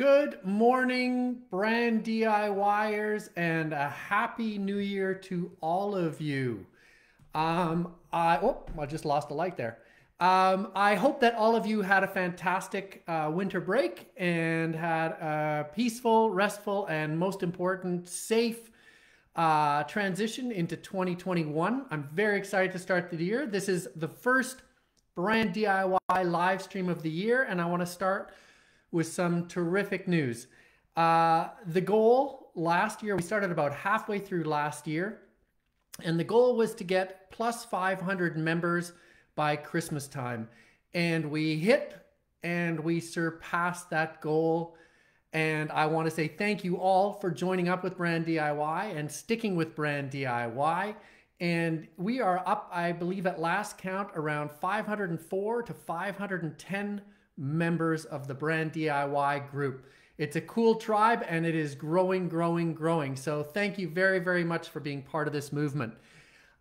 Good morning, brand DIYers, and a happy new year to all of you. Um, I, oh, I just lost a light there. Um, I hope that all of you had a fantastic uh, winter break and had a peaceful, restful, and most important, safe uh, transition into 2021. I'm very excited to start the year. This is the first brand DIY live stream of the year, and I want to start with some terrific news. Uh, the goal last year, we started about halfway through last year, and the goal was to get plus 500 members by Christmas time. And we hit and we surpassed that goal. And I want to say thank you all for joining up with Brand DIY and sticking with Brand DIY. And we are up, I believe, at last count around 504 to 510 members of the Brand DIY group. It's a cool tribe and it is growing, growing, growing. So thank you very, very much for being part of this movement.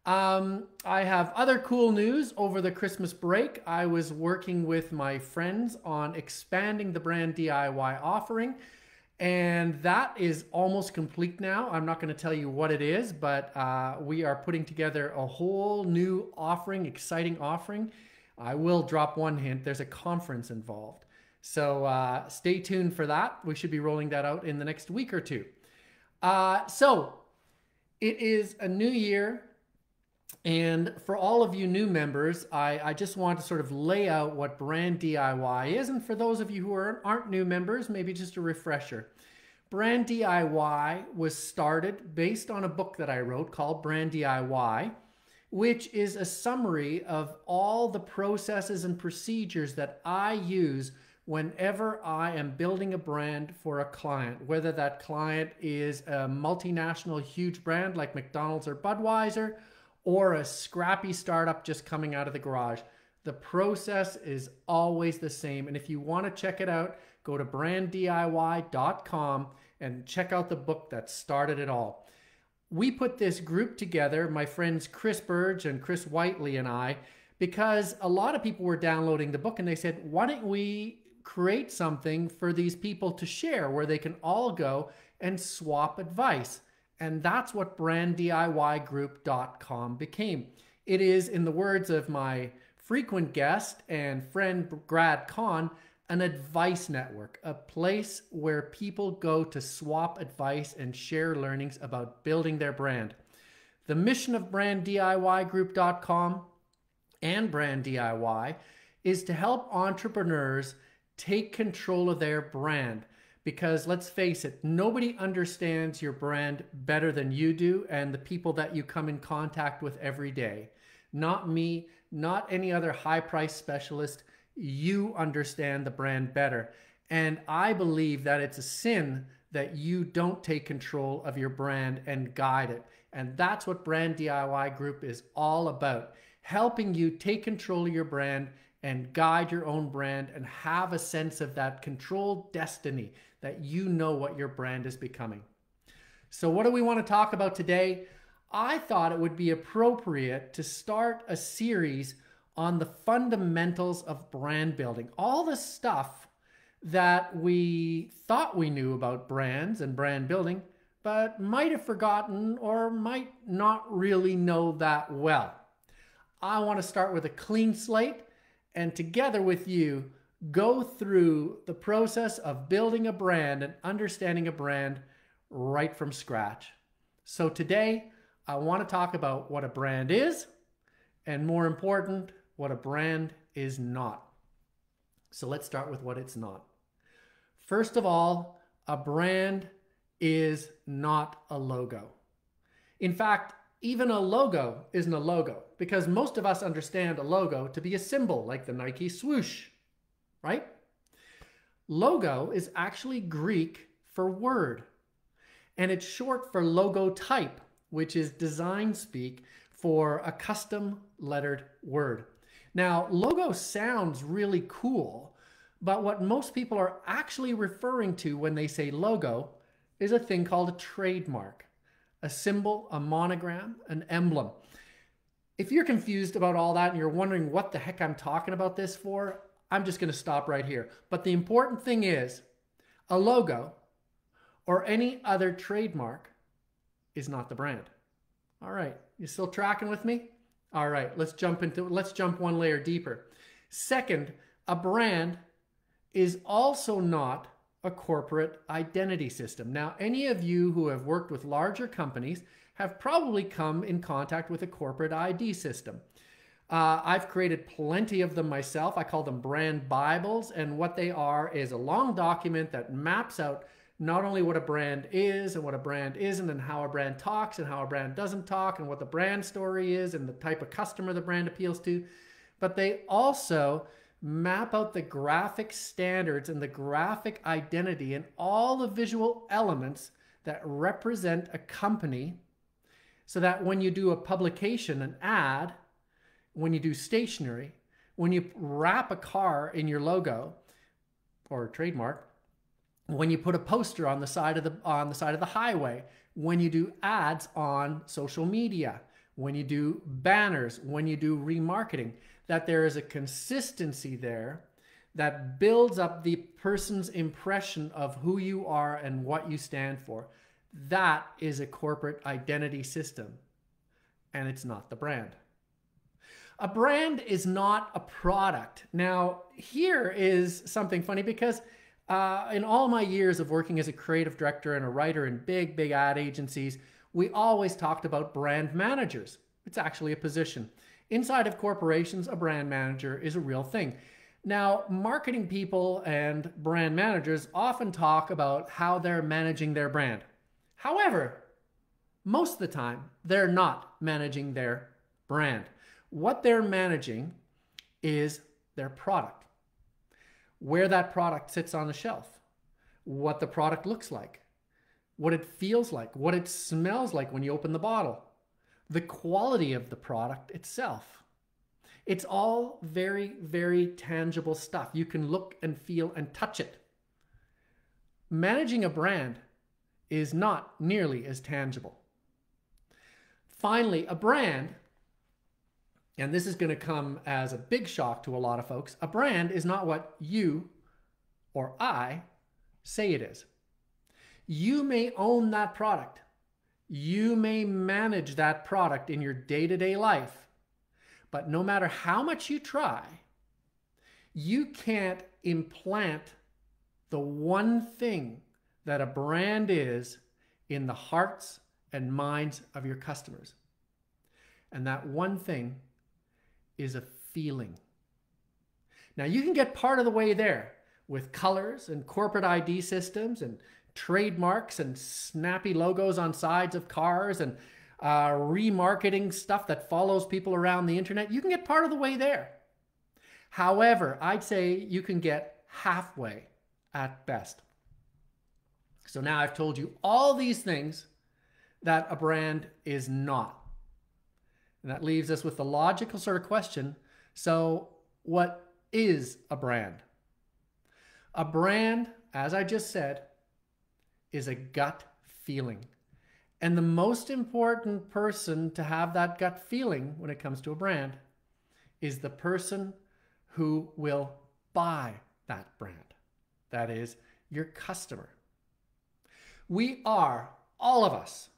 Um, I have other cool news over the Christmas break. I was working with my friends on expanding the Brand DIY offering. And that is almost complete now. I'm not going to tell you what it is, but uh, we are putting together a whole new offering, exciting offering. I will drop one hint there's a conference involved. So uh, stay tuned for that. We should be rolling that out in the next week or two. Uh, so it is a new year. And for all of you new members, I, I, just want to sort of lay out what Brand DIY is. And for those of you who are, aren't new members, maybe just a refresher. Brand DIY was started based on a book that I wrote called Brand DIY which is a summary of all the processes and procedures that I use whenever I am building a brand for a client, whether that client is a multinational huge brand like McDonald's or Budweiser, or a scrappy startup just coming out of the garage. The process is always the same. And if you want to check it out, go to branddiy.com and check out the book that started it all we put this group together, my friends Chris Burge and Chris Whiteley and I, because a lot of people were downloading the book and they said, why don't we create something for these people to share where they can all go and swap advice? And that's what branddiygroup.com became. It is, in the words of my frequent guest and friend Grad Conn, an advice network, a place where people go to swap advice and share learnings about building their brand. The mission of branddiygroup.com and Brand DIY is to help entrepreneurs take control of their brand. Because let's face it, nobody understands your brand better than you do and the people that you come in contact with every day. Not me, not any other high price specialist you understand the brand better. And I believe that it's a sin that you don't take control of your brand and guide it. And that's what Brand DIY Group is all about helping you take control of your brand and guide your own brand and have a sense of that controlled destiny that you know what your brand is becoming. So, what do we want to talk about today? I thought it would be appropriate to start a series on the fundamentals of brand building. All the stuff that we thought we knew about brands and brand building, but might have forgotten or might not really know that well. I want to start with a clean slate and together with you go through the process of building a brand and understanding a brand right from scratch. So today, I want to talk about what a brand is, and more important, what a brand is not. So let's start with what it's not. First of all, a brand is not a logo. In fact, even a logo isn't a logo because most of us understand a logo to be a symbol like the Nike swoosh, right? Logo is actually Greek for word, and it's short for logotype, which is design speak for a custom lettered word. Now, logo sounds really cool, but what most people are actually referring to when they say logo is a thing called a trademark, a symbol, a monogram, an emblem. If you're confused about all that and you're wondering what the heck I'm talking about this for, I'm just going to stop right here. But the important thing is, A logo or any other trademark is not the brand. All right, you still tracking with me? All right, let's jump into let's jump one layer deeper. Second, a brand is also not a corporate identity system. Now, any of you who have worked with larger companies have probably come in contact with a corporate ID system. Uh, I've created plenty of them myself. I call them brand Bibles, and what they are is a long document that maps out not only what a brand is and what a brand isn't, and how a brand talks and how a brand doesn't talk, and what the brand story is and the type of customer the brand appeals to, but they also map out the graphic standards and the graphic identity and all the visual elements that represent a company so that when you do a publication, an ad, when you do stationery, when you wrap a car in your logo or trademark, when you put a poster on the side of the on the side of the highway, when you do ads on social media, when you do banners, when you do remarketing, that there is a consistency there that builds up the person's impression of who you are and what you stand for. That is a corporate identity system, and it's not the brand. A brand is not a product. Now, here is something funny because uh, in all my years of working as a creative director and a writer in big, big ad agencies, we always talked about brand managers. It's actually a position. Inside of corporations, a brand manager is a real thing. Now, marketing people and brand managers often talk about how they're managing their brand. However, most of the time, they're not managing their brand. What they're managing is their product, where that product sits on the shelf, what the product looks like, what it feels like, what it smells like when you open the bottle, the quality of the product itself. It's all very, very tangible stuff. You can look and feel and touch it. Managing a brand is not nearly as tangible. Finally, a brand, and this is going to come as a big shock to a lot of folks, a brand is not what you or I say it is. You may own that product. You may manage that product in your day to day life, but no matter how much you try, you can't implant the one thing that a brand is in the hearts and minds of your customers. And that one thing is a feeling. Now, you can get part of the way there with colors and corporate ID systems and trademarks and snappy logos on sides of cars and uh, remarketing stuff that follows people around the internet. You can get part of the way there. However, I'd say you can get halfway at best. So now I've told you all these things that a brand is not. And that leaves us with the logical sort of question so, what is a brand? A brand, as I just said, is a gut feeling. And the most important person to have that gut feeling when it comes to a brand is the person who will buy that brand. That is your customer. We are, all of us,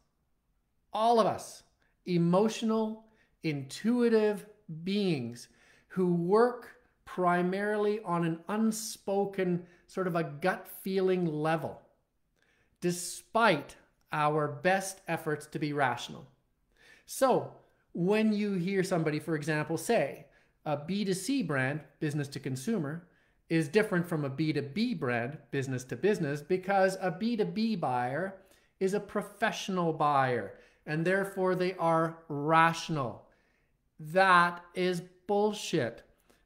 all of us, emotional, intuitive beings who work primarily on an unspoken, sort of a gut feeling level despite our best efforts to be rational. So, when you hear somebody, for example, say a B2C brand, business to consumer, is different from a B2B brand, business to business, because a B2B buyer is a professional buyer and therefore they are rational. That is bullshit.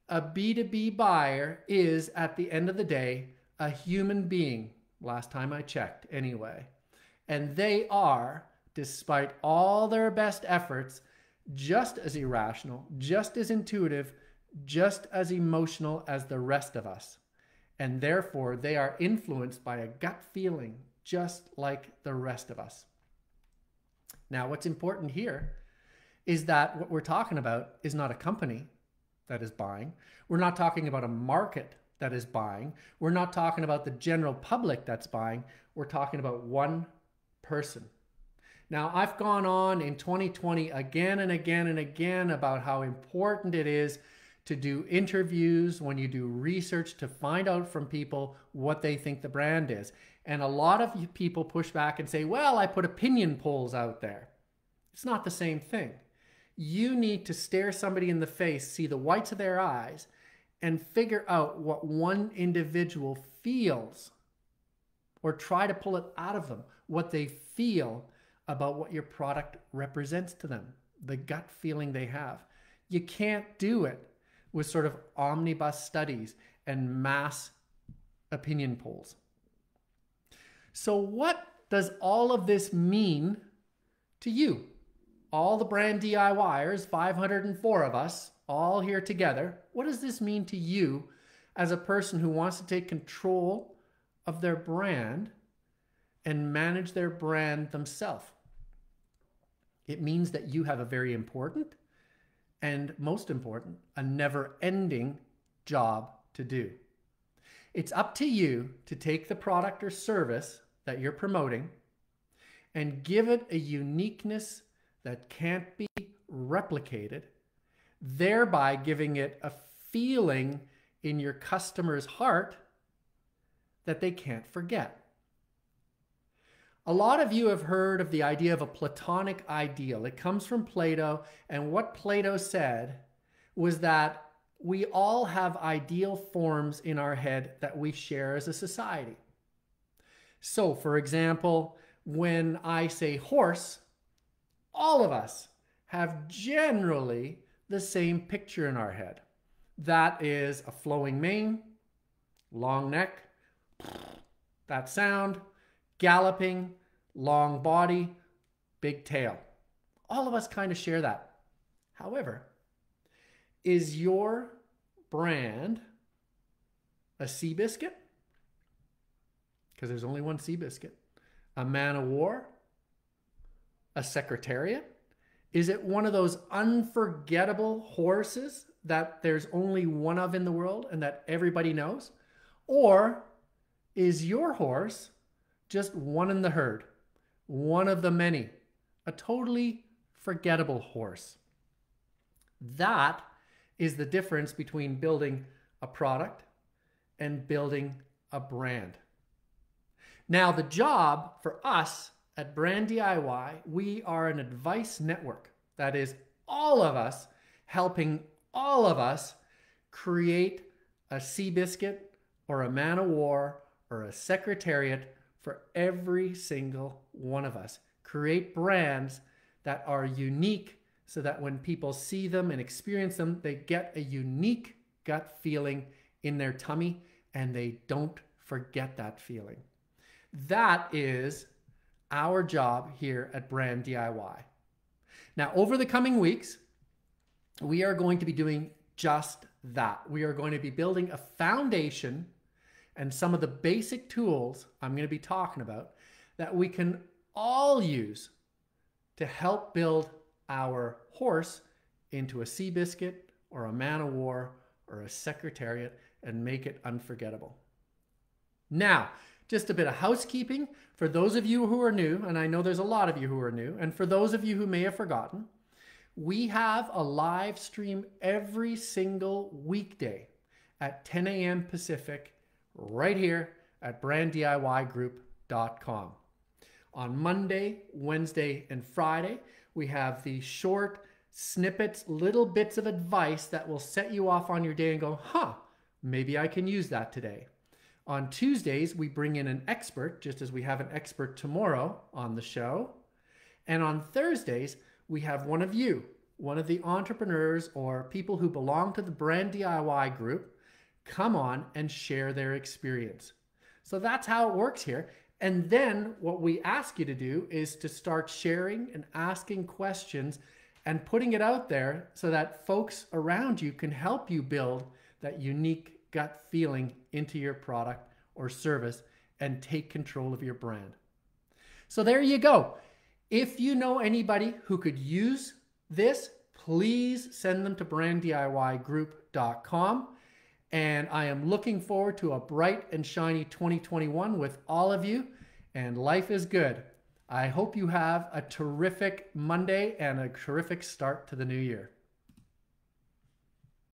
A B2B buyer is, at the end of the day, a human being last time I checked anyway. And they are, despite all their best efforts, just as irrational, just as intuitive, just as emotional as the rest of us. And therefore, they are influenced by a gut feeling, just like the rest of us. Now, what's important here is that what we're talking about is not a company that is buying. We're not talking about a market that is buying. We're not talking about the general public that's buying. We're talking about one person. Now, I've gone on in 2020 again and again and again about how important it is to do interviews when you do research to find out from people what they think the brand is. And a lot of people push back and say, well, I put opinion polls out there. It's not the same thing. You need to stare somebody in the face, see the whites of their eyes, and figure out what one individual feels or try to pull it out of them, what they feel about what your product represents to them, the gut feeling they have. You can't do it with sort of omnibus studies and mass opinion polls. So, what does all of this mean to you? All the brand DIYers, 504 of us, all here together. What does this mean to you as a person who wants to take control of their brand and manage their brand themselves? It means that you have a very important and most important, a never ending job to do. It's up to you to take the product or service that you're promoting and give it a uniqueness that can't be replicated, thereby giving it a feeling in your customer's heart that they can't forget. A lot of you have heard of the idea of a Platonic ideal. It comes from Plato, and what Plato said was that we all have ideal forms in our head that we share as a society. So, for example, when I say horse, all of us have generally the same picture in our head. That is a flowing mane, long neck, that sound, galloping, long body, big tail. All of us kind of share that. However, is your brand a Seabiscuit? Because there's only one Seabiscuit. A man of war? A secretariat? Is it one of those unforgettable horses that there's only one of in the world and that everybody knows? Or is your horse just one in the herd, one of the many, a totally forgettable horse? That is the difference between building a product and building a brand. Now, the job for us at Brand DIY, we are an advice network. That is, all of us helping all of us create a Seabiscuit or a Man of War or a Secretariat for every single one of us. Create brands that are unique so that when people see them and experience them, they get a unique gut feeling in their tummy and they don't forget that feeling. That is our job here at Brand DIY. Now, over the coming weeks, we are going to be doing just that. We are going to be building a foundation and some of the basic tools I'm going to be talking about that we can all use to help build our horse into a Seabiscuit or a man of war or a secretariat and make it unforgettable. Now, just a bit of housekeeping for those of you who are new, and I know there's a lot of you who are new, and for those of you who may have forgotten, we have a live stream every single weekday at 10 a.m. Pacific right here at branddiygroup.com. On Monday, Wednesday, and Friday, we have the short snippets, little bits of advice that will set you off on your day and go, huh, maybe I can use that today. On Tuesdays, we bring in an expert, just as we have an expert tomorrow on the show. And on Thursdays, we have one of you, one of the entrepreneurs or people who belong to the Brand DIY group, come on and share their experience. So that's how it works here. And then what we ask you to do is to start sharing and asking questions and putting it out there so that folks around you can help you build that unique gut feeling into your product or service and take control of your brand. So there you go. If you know anybody who could use this, please send them to branddiygroup.com And I am looking forward to a bright and shiny 2021 with all of you. And life is good. I hope you have a terrific Monday and a terrific start to the new year.